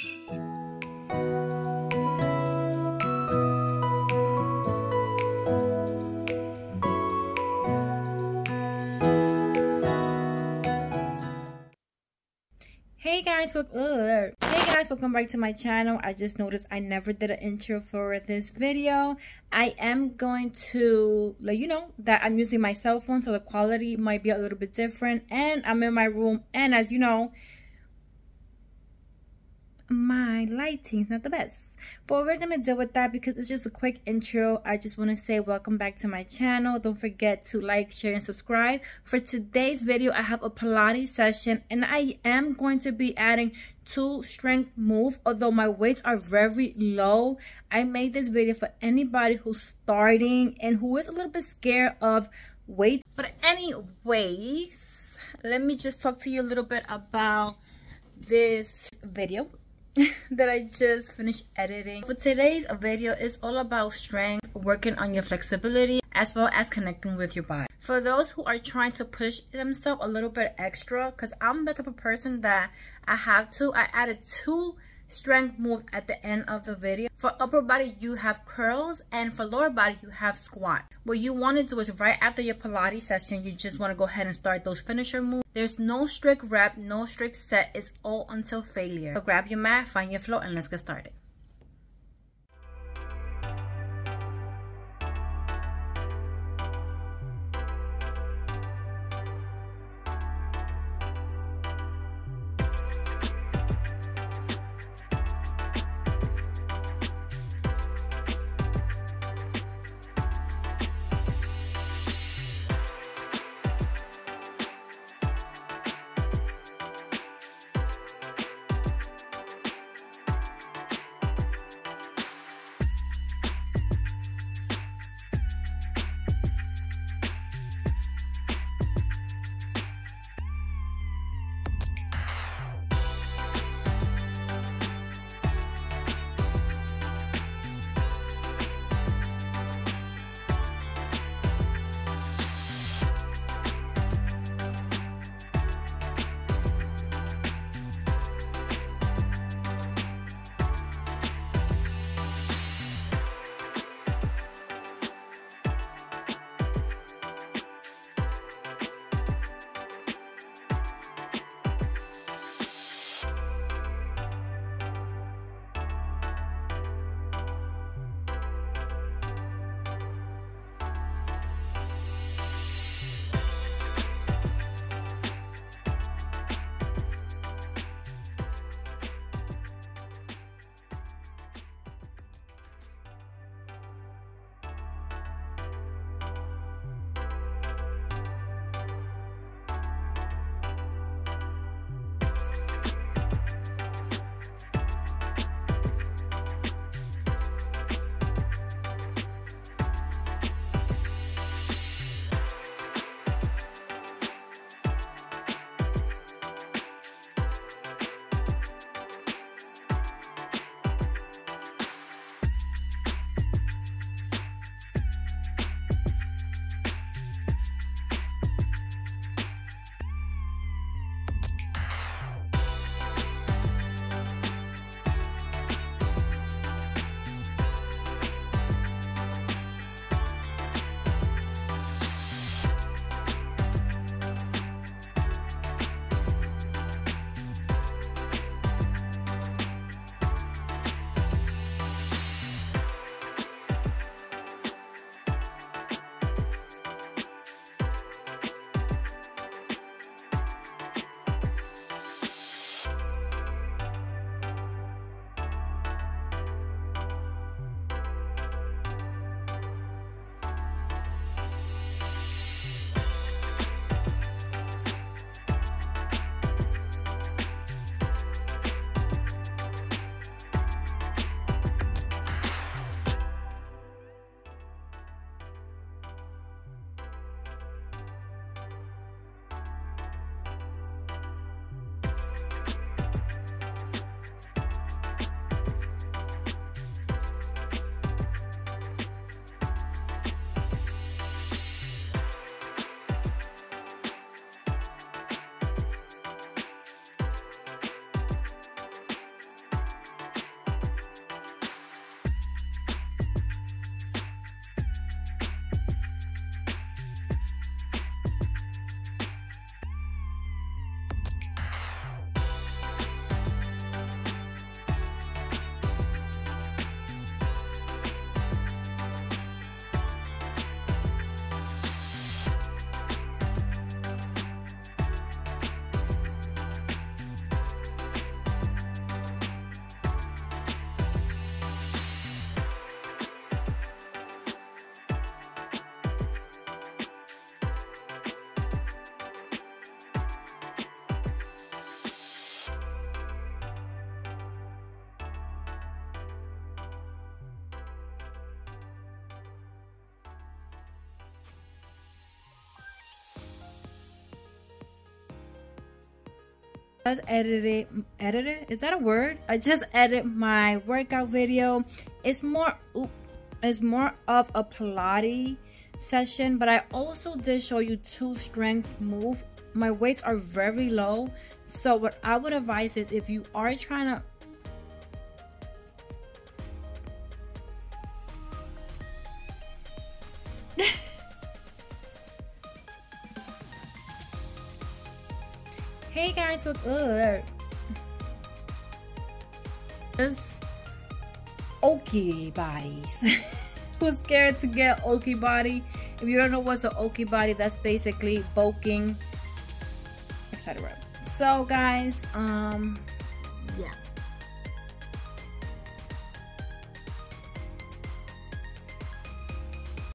Hey guys, uh, hey guys, welcome back to my channel. I just noticed I never did an intro for this video. I am going to let you know that I'm using my cell phone, so the quality might be a little bit different. And I'm in my room, and as you know, my lighting's not the best. But we're gonna deal with that because it's just a quick intro. I just want to say welcome back to my channel. Don't forget to like share and subscribe. For today's video i have a pilates session and i am going to be adding two strength move although my weights are very low. I made this video for anybody who's starting and who is a little bit scared of weight but anyways let me just talk to you a little bit about this video that I just finished editing. For today's video is all about strength, working on your flexibility, as well as connecting with your body. For those who are trying to push themselves a little bit extra, because I'm the type of person that I have to, I added two strength moves at the end of the video. For upper body, you have curls, and for lower body, you have squat. What you want to do is right after your Pilates session, you just want to go ahead and start those finisher moves. There's no strict rep, no strict set. It's all until failure. So grab your mat, find your flow, and let's get started. Just edited edited is that a word? I just edited my workout video. It's more it's more of a pilates session but i also did show you two strength move. My weights are very low. So what i would advise is if you are trying to Hey guys, what's up? Just Oki bodies. Who's scared to get Oki body? If you don't know what's an Oki body, that's basically bulking, etc. So guys, um,